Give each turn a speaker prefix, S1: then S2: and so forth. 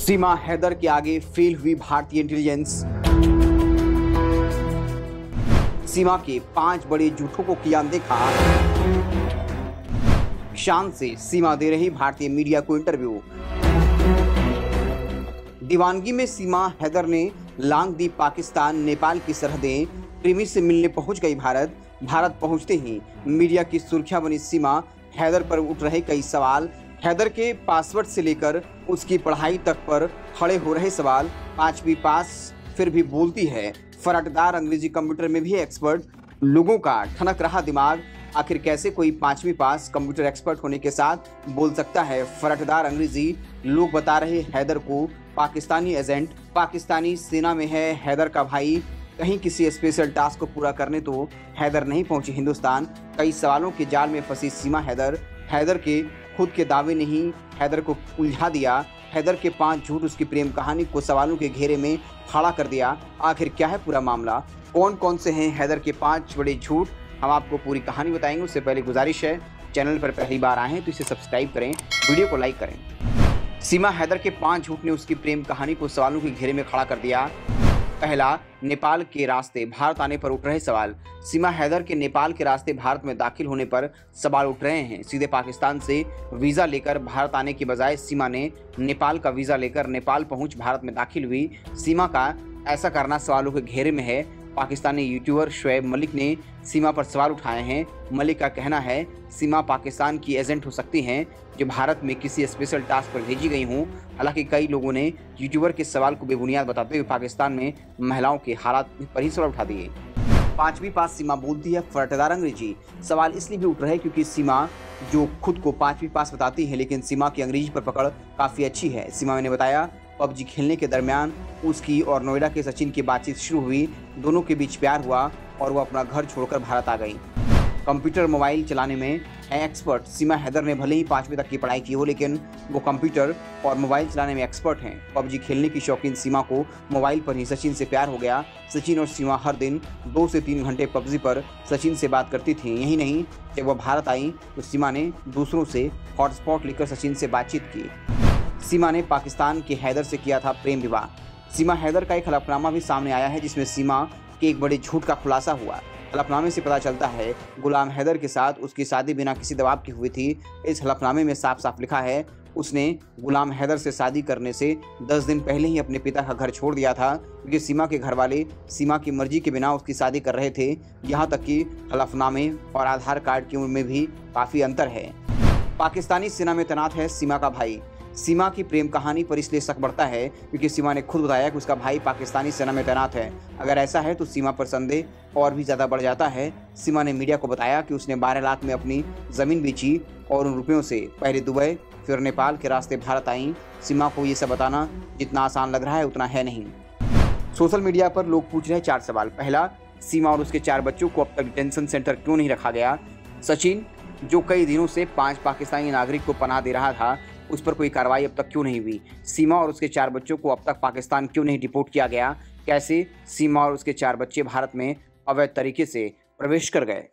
S1: सीमा हैदर के आगे फेल हुई भारतीय इंटेलिजेंस सीमा के पाँच बड़े झूठों को किया देखा शान से सीमा दे रही भारतीय मीडिया को इंटरव्यू दीवानगी में सीमा हैदर ने लांग दी पाकिस्तान, नेपाल की सरहदें। प्रेमी से मिलने पहुँच गई भारत। भारत पहुँचते ही मीडिया की सुर्खियाँ बनी सीमा। हैदर पर उठ रहे कई सवाल। हैदर के पासवर्ड से लेकर उसकी पढ़ाई तक पर खड़े हो रहे सवाल पांचवी पास फिर भी बोलती है। फरटदार अंग्रेज़ी कंप्यूटर में भी एक्सपर्ट। लोगों का ठनक रहा दिमाग। आखिर कैसे कोई पांचवी पास कंप्यूटर एक्सपर्ट होने के साथ बोल सकता है फरटदार अंग्रेज़ी? लोग बता रहे हैदर को पाकिस्तानी एजेंट। पाकिस्तानी सेना में है हैदर का भाई। कहीं किसी स्पेशल टास्क को पूरा करने तो हैदर नहीं पहुँची हिंदुस्तान। कई सवालों के जाल में फंसी सीमा हैदर। हैदर के खुद के दावे ने ही हैदर को उलझा दिया। हैदर के पाँच झूठ उसकी प्रेम कहानी को सवालों के घेरे में खड़ा कर दिया। आखिर क्या है पूरा मामला? कौन कौन से हैं हैदर के पाँच बड़े झूठ? हम आपको पूरी कहानी बताएँगे, उससे पहले गुजारिश है, चैनल पर पहली बार आए हैं तो इसे सब्सक्राइब करें, वीडियो को लाइक करें। सीमा हैदर के पाँच झूठ ने उसकी प्रेम कहानी को सवालों के घेरे में खड़ा कर दिया। पहला, नेपाल के रास्ते भारत आने पर उठ रहे सवाल। सीमा हैदर के नेपाल के रास्ते भारत में दाखिल होने पर सवाल उठ रहे हैं। सीधे पाकिस्तान से वीज़ा लेकर भारत आने की बजाय सीमा ने नेपाल का वीज़ा लेकर नेपाल पहुँच भारत में दाखिल हुई। सीमा का ऐसा करना सवालों के घेरे में है। पाकिस्तानी यूट्यूबर शुएब मलिक ने सीमा पर सवाल उठाए हैं। मलिक का कहना है, सीमा पाकिस्तान की एजेंट हो सकती हैं, जो भारत में किसी स्पेशल टास्क पर भेजी गई हूँ। हालाँकि कई लोगों ने यूट्यूबर के सवाल को बेबुनियाद बताते हुए पाकिस्तान में महिलाओं के हालात पर ही सवाल उठा दिए। पांचवी पास सीमा बोलती है, फरटेदार अंग्रेज़ी। सवाल इसलिए भी उठ रहे हैं क्योंकि सीमा जो खुद को पांचवी पास बताती है, लेकिन सीमा की अंग्रेज़ी पर पकड़ काफ़ी अच्छी है। सीमा ने बताया पबजी खेलने के दरमियान उसकी और नोएडा के सचिन की बातचीत शुरू हुई। दोनों के बीच प्यार हुआ और वो अपना घर छोड़कर भारत आ गई। कंप्यूटर मोबाइल चलाने में एक्सपर्ट सीमा हैदर ने भले ही पाँचवीं तक की पढ़ाई की हो, लेकिन वो कंप्यूटर और मोबाइल चलाने में एक्सपर्ट हैं। पबजी खेलने की शौकीन सीमा को मोबाइल पर ही सचिन से प्यार हो गया। सचिन और सीमा हर दिन दो से तीन घंटे पबजी पर सचिन से बात करती थी। यही नहीं, जब वह भारत आई तो सीमा ने दूसरों से हॉटस्पॉट लेकर सचिन से बातचीत की। सीमा ने पाकिस्तान के हैदर से किया था प्रेम विवाह। सीमा हैदर का एक हलफनामा भी सामने आया है, जिसमें सीमा के एक बड़े झूठ का खुलासा हुआ। हलफनामे से पता चलता है, गुलाम हैदर के साथ उसकी शादी बिना किसी दबाव की हुई थी। इस हलफनामे में साफ़ साफ़ लिखा है, उसने गुलाम हैदर से शादी करने से 10 दिन पहले ही अपने पिता का घर छोड़ दिया था, क्योंकि सीमा के घर वाले सीमा की मर्ज़ी के बिना उसकी शादी कर रहे थे। यहाँ तक कि हलफनामे और आधार कार्ड की उम्र में भी काफ़ी अंतर है। पाकिस्तानी सेना में तैनात है सीमा का भाई। सीमा की प्रेम कहानी पर इसलिए शक बढ़ता है क्योंकि सीमा ने खुद बताया कि उसका भाई पाकिस्तानी सेना में तैनात है। अगर ऐसा है तो सीमा पर संदेह और भी ज़्यादा बढ़ जाता है। सीमा ने मीडिया को बताया कि उसने बारह लाख में अपनी ज़मीन बेची और उन रुपयों से पहले दुबई, फिर नेपाल के रास्ते भारत आई। सीमा को ये सब बताना जितना आसान लग रहा है, उतना है नहीं। सोशल मीडिया पर लोग पूछ रहे हैं चार सवाल। पहला, सीमा और उसके चार बच्चों को अब तक डिटेंशन सेंटर क्यों नहीं रखा गया? सचिन, जो कई दिनों से पाँच पाकिस्तानी नागरिक को पनाह दे रहा था उस पर कोई कार्रवाई अब तक क्यों नहीं हुई? सीमा और उसके चार बच्चों को अब तक पाकिस्तान क्यों नहीं डिपोर्ट किया गया? कैसे सीमा और उसके चार बच्चे भारत में अवैध तरीके से प्रवेश कर गए?